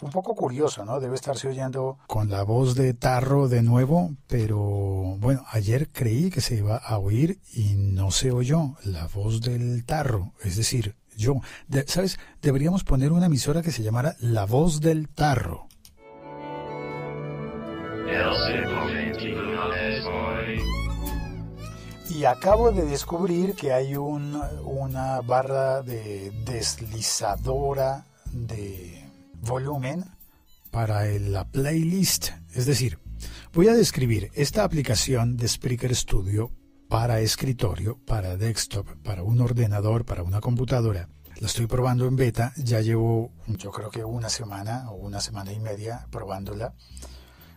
un poco curioso, ¿no? Debe estarse oyendo con la voz de Tarro de nuevo, pero bueno, ayer creí que se iba a oír y no se oyó la voz del Tarro, es decir, yo. ¿Sabes? Deberíamos poner una emisora que se llamara La Voz del Tarro. Y acabo de descubrir que hay una barra de deslizadora de volumen para la playlist. Es decir, voy a describir esta aplicación de Spreaker Studio para escritorio, para desktop, para un ordenador, para una computadora. La estoy probando en beta, ya llevo yo creo que una semana o una semana y media probándola.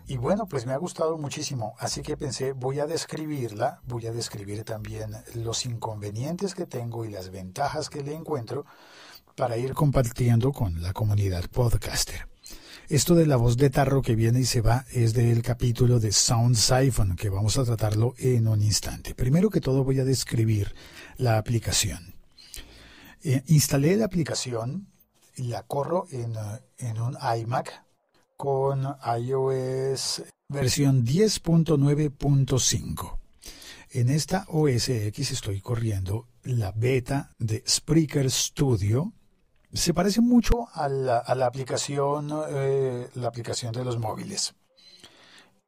Y bueno, pues me ha gustado muchísimo, así que pensé, voy a describirla, voy a describir también los inconvenientes que tengo y las ventajas que le encuentro para ir compartiendo con la comunidad podcaster. Esto de la voz de tarro que viene y se va es del capítulo de Sound Siphon, que vamos a tratarlo en un instante. Primero que todo voy a describir la aplicación. Eh, instalé la aplicación y la corro en, eh, en un iMac con iOS versión 10.9.5. En esta OS X estoy corriendo la beta de Spreaker Studio se parece mucho a la, aplicación, eh, la aplicación de los móviles.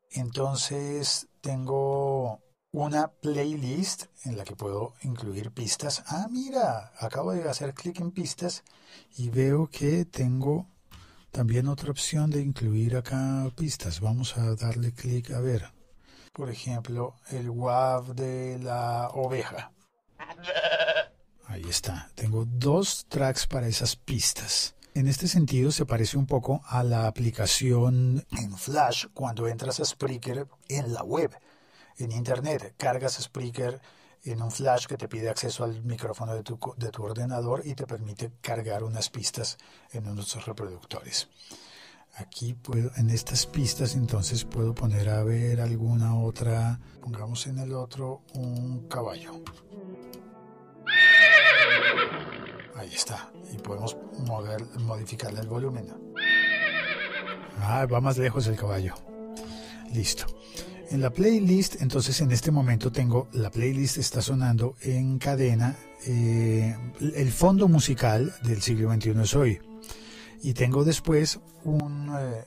Entonces tengo una playlist en la que puedo incluir pistas. Ah, mira, acabo de hacer clic en pistas y veo que tengo también otra opción de incluir acá pistas. Vamos a darle clic a ver. Por ejemplo, el WAV de la oveja. Ahí está. Tengo dos tracks para esas pistas. En este sentido se parece un poco a la aplicación en Flash cuando entras a Spreaker en la web, en Internet. Cargas Spreaker en un flash que te pide acceso al micrófono de tu, de tu ordenador y te permite cargar unas pistas en unos reproductores. Aquí en estas pistas entonces puedo poner a ver alguna otra, pongamos en el otro un caballo. Podemos mover, modificarle el volumen. Ah, va más lejos el caballo. Listo. En la playlist, entonces en este momento tengo, la playlist está sonando en cadena, eh, el fondo musical del siglo XXI es hoy. Y tengo después un, eh,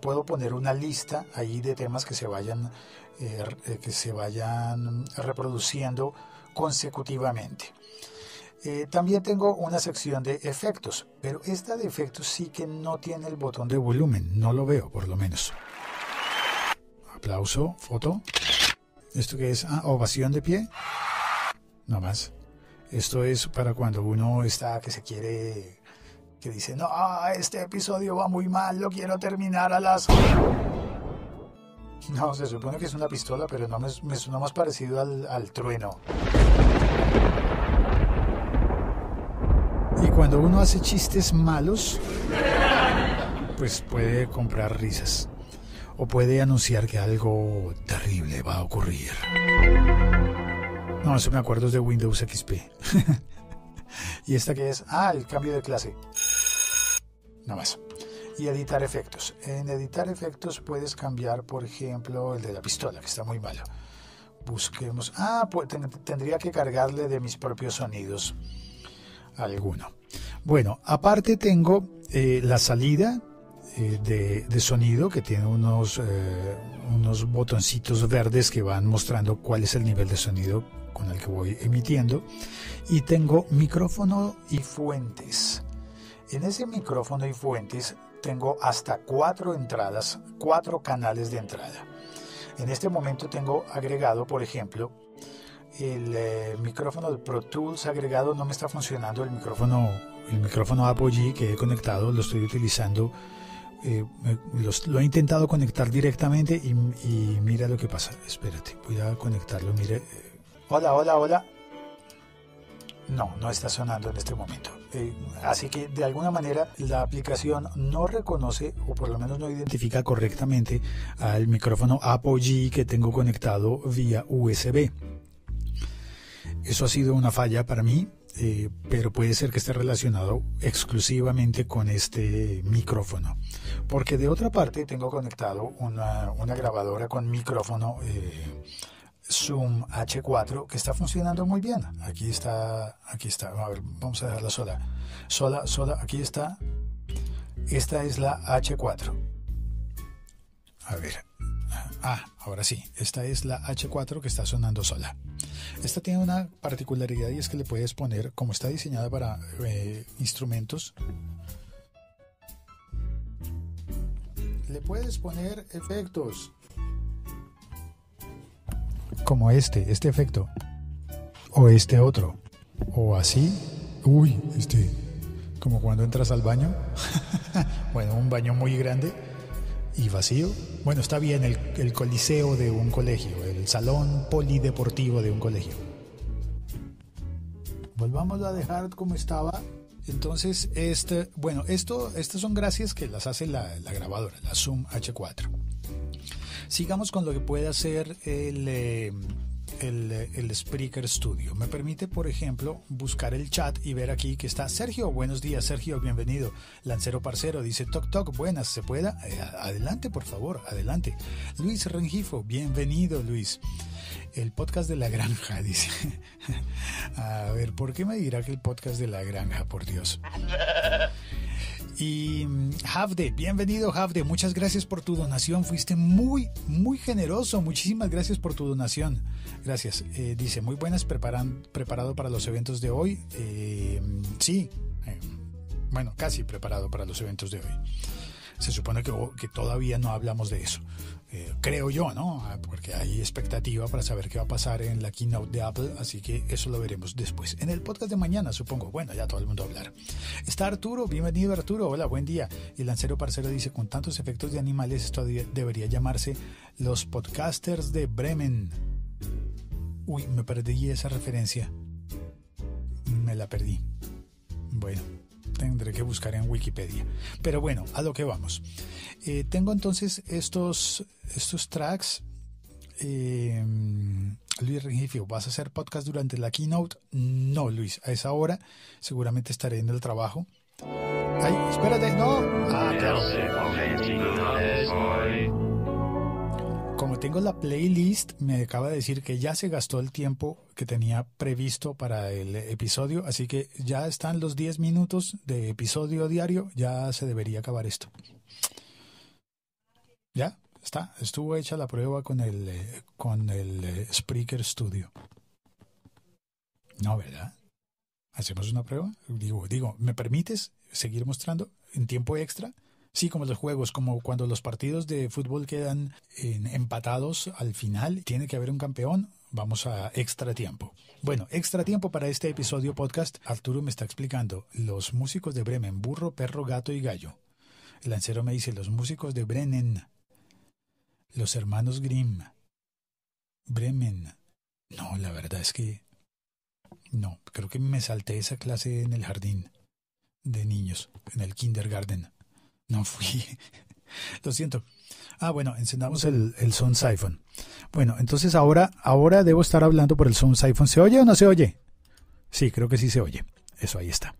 puedo poner una lista ahí de temas que se vayan, eh, que se vayan reproduciendo consecutivamente. Eh, también tengo una sección de efectos, pero esta de efectos sí que no tiene el botón de volumen, no lo veo por lo menos. Aplauso, foto. ¿Esto qué es? Ah, ovación de pie. No más. Esto es para cuando uno está que se quiere, que dice, no, este episodio va muy mal, lo quiero terminar a las... No, se supone que es una pistola, pero no me, suena más parecido al trueno. Y cuando uno hace chistes malos, pues puede comprar risas. O puede anunciar que algo terrible va a ocurrir. No, eso me acuerdo de Windows XP. y esta que es, ah, el cambio de clase. Nada más. Y editar efectos. En editar efectos puedes cambiar, por ejemplo, el de la pistola, que está muy malo. Busquemos. Ah, pues tendría que cargarle de mis propios sonidos alguno. Bueno, aparte tengo eh, la salida eh, de, sonido que tiene unos, eh, unos botoncitos verdes que van mostrando cuál es el nivel de sonido con el que voy emitiendo. Y tengo micrófono y fuentes. En ese micrófono y fuentes tengo hasta cuatro entradas, cuatro canales de entrada. En este momento tengo agregado, por ejemplo, el eh, micrófono de Pro Tools agregado no me está funcionando. El micrófono, el micrófono Apogee que he conectado lo estoy utilizando. Eh, lo he intentado conectar directamente y, mira lo que pasa. Espérate, voy a conectarlo. Mire. Eh, hola, hola, hola. No, no está sonando en este momento. así que de alguna manera la aplicación no reconoce o por lo menos no identifica correctamente al micrófono Apogee que tengo conectado vía USB. Eso ha sido una falla para mí eh, pero puede ser que esté relacionado exclusivamente con este micrófono. Porque de otra parte tengo conectado una, grabadora con micrófono eh, Zoom H4 que está funcionando muy bien. Aquí está, aquí está. A ver, vamos a dejarla sola. Sola, sola, aquí está. Esta es la H4. A ver. Ah, ahora sí. Esta es la H4 que está sonando sola. Esta tiene una particularidad y es que le puedes poner, como está diseñada para eh, instrumentos, le puedes poner efectos. Como este, este efecto. O este otro. O así. Uy, este. Como cuando entras al baño. bueno, un baño muy grande y vacío. Bueno, está bien el, coliseo de un colegio, el salón polideportivo de un colegio. Volvamos a dejar como estaba. Entonces, este, bueno, esto, estas son gracias que las hace la, grabadora, la Zoom H4. Sigamos con lo que puede hacer el, eh, el, el, Spreaker Studio. Me permite, por ejemplo, buscar el chat y ver aquí que está Sergio. Buenos días, Sergio, bienvenido. Lancero Parcero dice Toc Toc, buenas, ¿se pueda? Eh, adelante, por favor, adelante. Luis Rengifo, bienvenido, Luis. El podcast de la granja, dice. A ver, ¿por qué me dirá que el podcast de la granja, por Dios? Y Havde, bienvenido Havde, muchas gracias por tu donación, fuiste muy, muy generoso, muchísimas gracias por tu donación. Gracias. Eh, dice, muy buenas, preparan, preparado para los eventos de hoy. Eh, sí, eh, bueno, casi preparado para los eventos de hoy. Se supone que, todavía no hablamos de eso. creo yo, ¿no? Ah, porque hay expectativa para saber qué va a pasar en la keynote de Apple, así que eso lo veremos después. En el podcast de mañana, supongo. Bueno, ya todo el mundo hablar. Está Arturo, bienvenido Arturo, hola, buen día. Y el lancero parcero dice, con tantos efectos de animales, esto debería llamarse los podcasters de Bremen. Uy, me perdí esa referencia. Me la perdí. Bueno, tendré que buscar en Wikipedia. Pero bueno, a lo que vamos. Eh, tengo entonces estos, estos tracks. Eh, Luis Rengifio, ¿vas a hacer podcast durante la keynote? No, Luis, a esa hora seguramente estaré en el trabajo. Ay, espérate, no. Ah, claro como tengo la playlist, me acaba de decir que ya se gastó el tiempo que tenía previsto para el episodio, así que ya están los 10 minutos de episodio diario, ya se debería acabar esto. Ya, está, estuvo hecha la prueba con el, eh, con el eh, Spreaker Studio. No, ¿verdad? ¿Hacemos una prueba? Digo, digo, ¿me permites seguir mostrando en tiempo extra? Sí, como los juegos, como cuando los partidos de fútbol quedan empatados al final, tiene que haber un campeón, vamos a extra tiempo. Bueno, extra tiempo para este episodio podcast. Arturo me está explicando los músicos de Bremen, burro, perro, gato y gallo. El lancero me dice los músicos de Bremen, los hermanos Grimm. Bremen. No, la verdad es que no, creo que me salté esa clase en el jardín de niños, en el kindergarten. No fui. Lo siento. Ah, bueno, encendamos el, el Sound Siphon. Bueno, entonces ahora, ahora debo estar hablando por el Sound Siphon. ¿Se oye o no se oye? Sí, creo que sí se oye. Eso ahí está.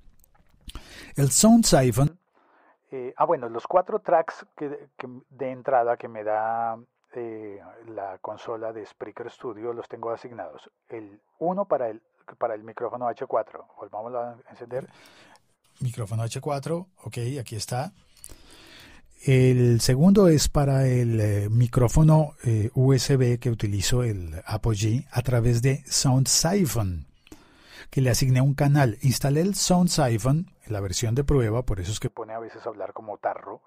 El Sound Siphon. Eh, ah, bueno, los cuatro tracks que, de entrada que me da eh, la consola de Spreaker Studio los tengo asignados. El uno para el, para el micrófono H4. Volvamos a encender. Micrófono H4, ok, aquí está. El segundo es para el eh, micrófono eh, USB que utilizo, el Apogee, a través de Sound Siphon, que le asigné un canal. Instalé el Sound Siphon, la versión de prueba, por eso es que pone a veces hablar como tarro,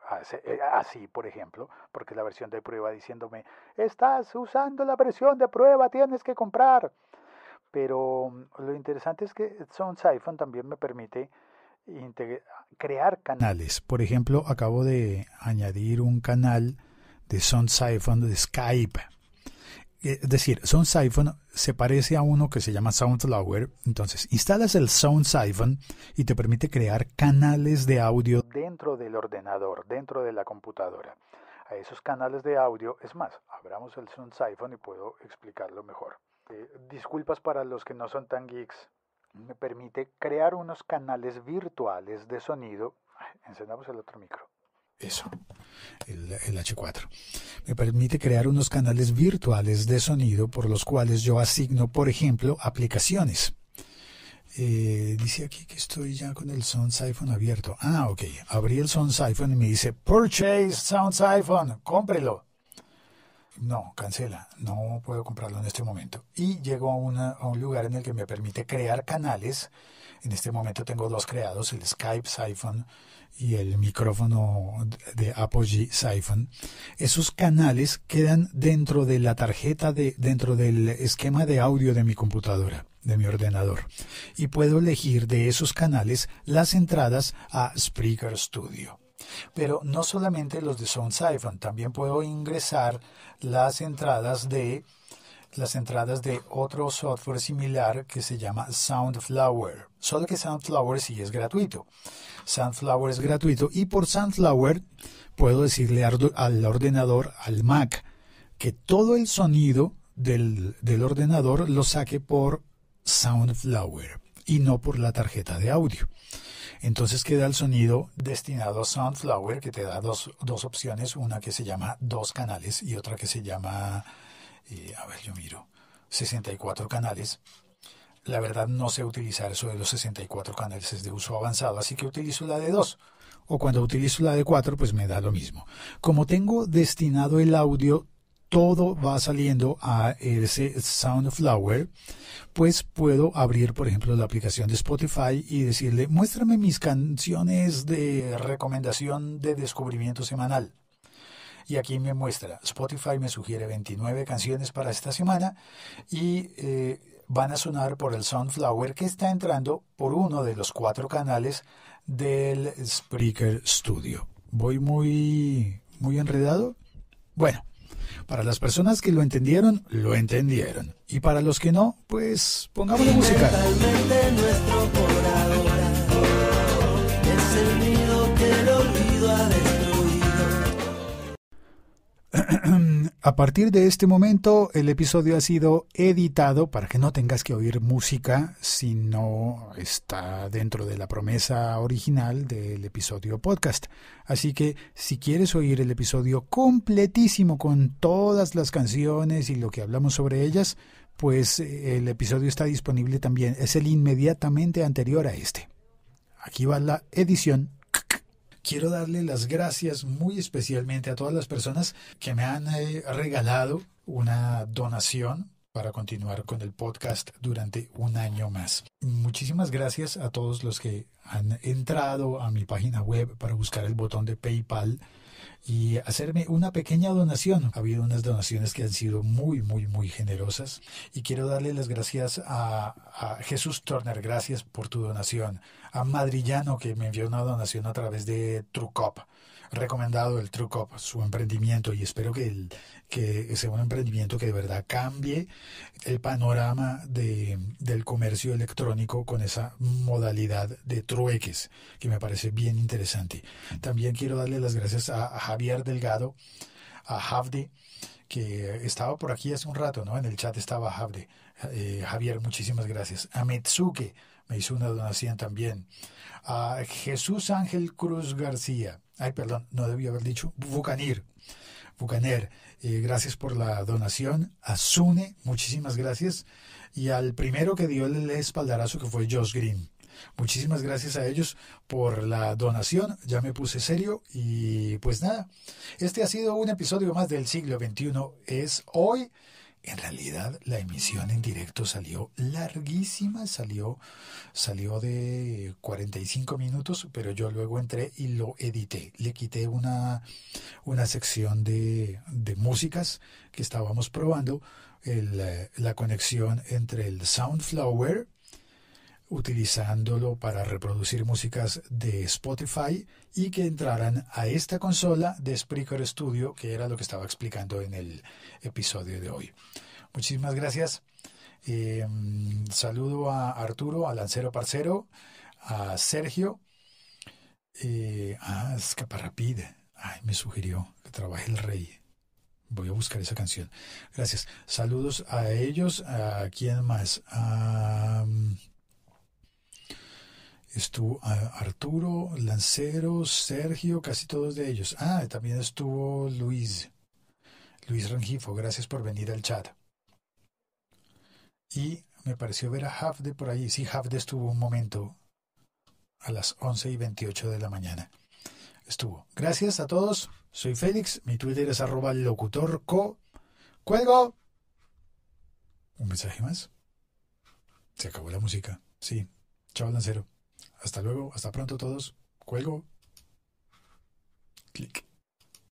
eh, así por ejemplo, porque la versión de prueba diciéndome, estás usando la versión de prueba, tienes que comprar. Pero mm, lo interesante es que Sound Siphon también me permite crear canales. Por ejemplo, acabo de añadir un canal de Sound Siphon de Skype. Eh, es decir, Sound Siphon se parece a uno que se llama SoundFlower. Entonces, instalas el Sound Siphon y te permite crear canales de audio dentro del ordenador, dentro de la computadora. A esos canales de audio, es más, abramos el Sound Siphon y puedo explicarlo mejor. Eh, disculpas para los que no son tan geeks me permite crear unos canales virtuales de sonido. Encendamos el otro micro. Eso, el, H4. Me permite crear unos canales virtuales de sonido por los cuales yo asigno, por ejemplo, aplicaciones. Eh, dice aquí que estoy ya con el Sounds iPhone abierto. Ah, ok. Abrí el Sounds iPhone y me dice, Purchase Sounds iPhone, cómprelo. No, cancela, no puedo comprarlo en este momento. Y llego a, un lugar en el que me permite crear canales. En este momento tengo dos creados, el Skype iPhone y el micrófono de Apogee Siphon, esos canales quedan dentro de la tarjeta de, dentro del esquema de audio de mi computadora, de mi ordenador. Y puedo elegir de esos canales las entradas a Spreaker Studio. Pero no solamente los de Sound Siphon, también puedo ingresar las entradas de las entradas de otro software similar que se llama Soundflower. Solo que Soundflower sí es gratuito. Sunflower es gratuito y por Sunflower puedo decirle al ordenador, al Mac, que todo el sonido del, del ordenador lo saque por Soundflower y no por la tarjeta de audio. Entonces queda el sonido destinado a Soundflower que te da dos, dos opciones, una que se llama dos canales y otra que se llama, eh, a ver, yo miro, 64 canales. La verdad no sé utilizar eso de los 64 canales, es de uso avanzado, así que utilizo la de 2. O cuando utilizo la de 4, pues me da lo mismo. Como tengo destinado el audio, todo va saliendo a ese Soundflower, pues puedo abrir, por ejemplo, la aplicación de Spotify y decirle, muéstrame mis canciones de recomendación de descubrimiento semanal. Y aquí me muestra, Spotify me sugiere 29 canciones para esta semana y eh, van a sonar por el Sunflower que está entrando por uno de los cuatro canales del Spreaker Studio. ¿Voy muy, muy enredado? Bueno, para las personas que lo entendieron, lo entendieron. Y para los que no, pues pongámosle música. A partir de este momento, el episodio ha sido editado para que no tengas que oír música si no está dentro de la promesa original del episodio podcast. Así que si quieres oír el episodio completísimo con todas las canciones y lo que hablamos sobre ellas, pues eh, el episodio está disponible también. Es el inmediatamente anterior a este. Aquí va la edición quiero darle las gracias muy especialmente a todas las personas que me han eh, regalado una donación para continuar con el podcast durante un año más. Muchísimas gracias a todos los que han entrado a mi página web para buscar el botón de PayPal y hacerme una pequeña donación. Ha habido unas donaciones que han sido muy, muy, muy generosas y quiero darle las gracias a, Jesús Turner. Gracias por tu donación a Madrillano que me envió una donación a través de Trucop. Recomendado el Trucop, su emprendimiento, y espero que, el, que sea un emprendimiento que de verdad cambie el panorama de, del comercio electrónico con esa modalidad de trueques, que me parece bien interesante. También quiero darle las gracias a, Javier Delgado, a Javde, que estaba por aquí hace un rato, ¿no? En el chat estaba Javde. Eh, Javier, muchísimas gracias. A Metsuke, me hizo una donación también. A Jesús Ángel Cruz García, ay, perdón, no debía haber dicho, Bucanir, Bucaner, eh, gracias por la donación. A Sune, muchísimas gracias. Y al primero que dio el espaldarazo, que fue Josh Green. Muchísimas gracias a ellos por la donación. Ya me puse serio y pues nada. Este ha sido un episodio más del siglo XXI. Es hoy en realidad la emisión en directo salió larguísima, salió, salió de 45 minutos, pero yo luego entré y lo edité. Le quité una, una sección de, de músicas que estábamos probando, el, la conexión entre el Soundflower utilizándolo para reproducir músicas de Spotify y que entraran a esta consola de Spreaker Studio, que era lo que estaba explicando en el episodio de hoy. Muchísimas gracias. Eh, saludo a Arturo, a Lancero Parcero, a Sergio, eh, a Escaparrapide. Ay, me sugirió que trabaje el rey. Voy a buscar esa canción. Gracias. Saludos a ellos. ¿A quién más? A, Estuvo ah, Arturo, Lancero, Sergio, casi todos de ellos. Ah, también estuvo Luis. Luis Rangifo, gracias por venir al chat. Y me pareció ver a Hafde por ahí. Sí, Hafde estuvo un momento a las 11 y 28 de la mañana. Estuvo. Gracias a todos. Soy Félix. Mi Twitter es arroba locutorco. ¡Cuelgo! ¿Un mensaje más? Se acabó la música. Sí. Chao, Lancero. Hasta luego. Hasta pronto todos. Cuelgo. Clic.